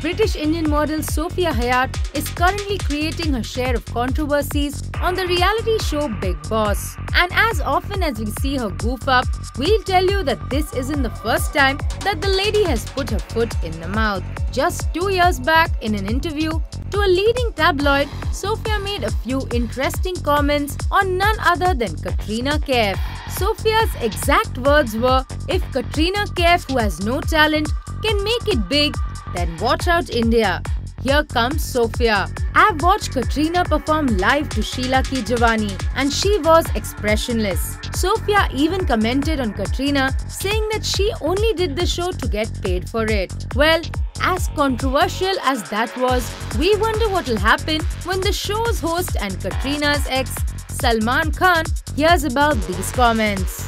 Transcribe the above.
British Indian model Sofia Hayat is currently creating her share of controversies on the reality show Bigg Boss. And as often as we see her goof up, we'll tell you that this isn't the first time that the lady has put her foot in the mouth. Just two years back, in an interview to a leading tabloid, Sofia made a few interesting comments on none other than Katrina Kaif. Sofia's exact words were If Katrina Kaif, who has no talent, can make it big, then watch out India. Here comes Sofia. I've watched Katrina perform live to Sheila Ki Jawani and she was expressionless. Sofia even commented on Katrina saying that she only did the show to get paid for it. Well, as controversial as that was, we wonder what will happen when the show's host and Katrina's ex, Salman Khan, hears about these comments.